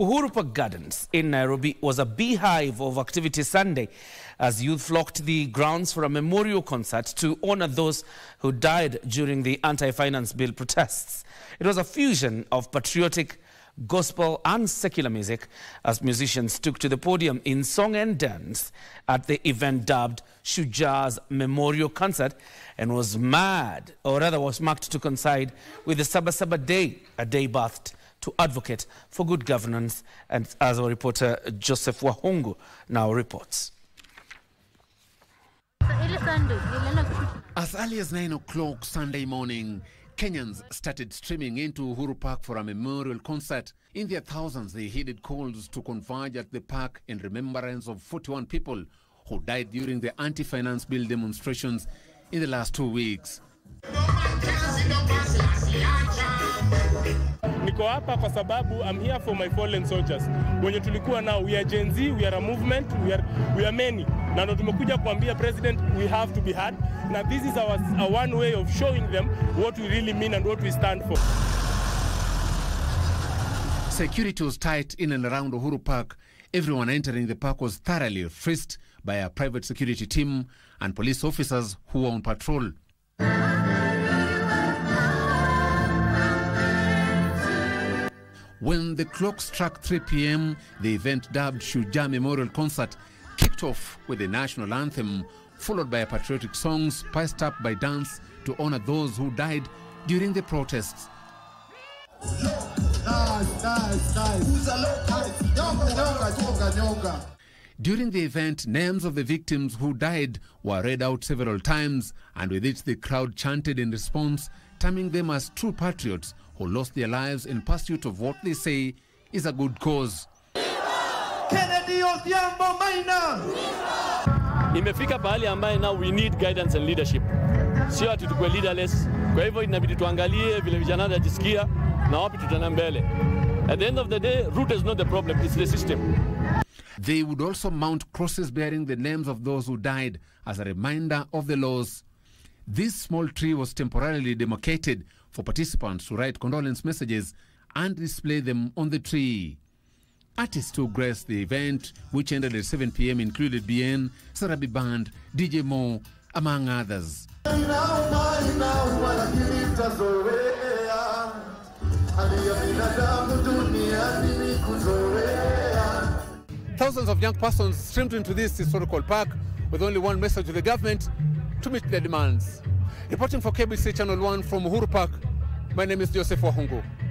Uhuru Park Gardens in Nairobi was a beehive of activity Sunday as youth flocked the grounds for a memorial concert to honor those who died during the anti-finance bill protests. It was a fusion of patriotic, gospel and secular music as musicians took to the podium in song and dance at the event dubbed Shujaa's Memorial Concert and was mad, or rather was marked to coincide with the Saba Saba Day, a day birthed to advocate for good governance, and as our reporter Joseph Wahungu now reports. As early as 9 o'clock Sunday morning, Kenyans started streaming into Uhuru Park for a memorial concert. In their thousands, they heeded calls to converge at the park in remembrance of 41 people who died during the anti-finance bill demonstrations in the last two weeks. Niko hapa kwa sababu I'm here for my fallen soldiers wenye tulikuwa nao. We are Gen Z, we are a movement, we are, we are many, na ndo tumekuja kuambia president we have to be heard, na this is our, our one way of showing them what we really mean and what we stand for. Security was tight in and around Uhuru Park. Everyone entering the park was thoroughly frisked by a private security team and police officers who were on patrol. When the clock struck 3 p.m., the event dubbed Shujaa Memorial Concert kicked off with the national anthem, followed by patriotic songs spiced up by dance to honor those who died during the protests. During the event, names of the victims who died were read out several times, and with it the crowd chanted in response, terming them as true patriots who lost their lives in pursuit of what they say is a good cause. Kennedy Odhiambo Maina. Imefika pahali ambaye now we need guidance and leadership, sio ati tukue leaderless. Kwa hivyo inabidi tuangalie vile vijana wanajisikia na wapi tutaenda mbele. At the end of the day, root is not the problem, it's the system. They would also mount crosses bearing the names of those who died as a reminder of the loss. This small tree was temporarily demarcated for participants to write condolence messages and display them on the tree. Artists who graced the event, which ended at 7 p.m., included Bien, Sarabi Band, DJ Mo, among others. Thousands of young persons streamed into this historical park with only one message to the government to meet their demands. Reporting for KBC Channel 1 from Uhuru Park, my name is Joseph Wahungu.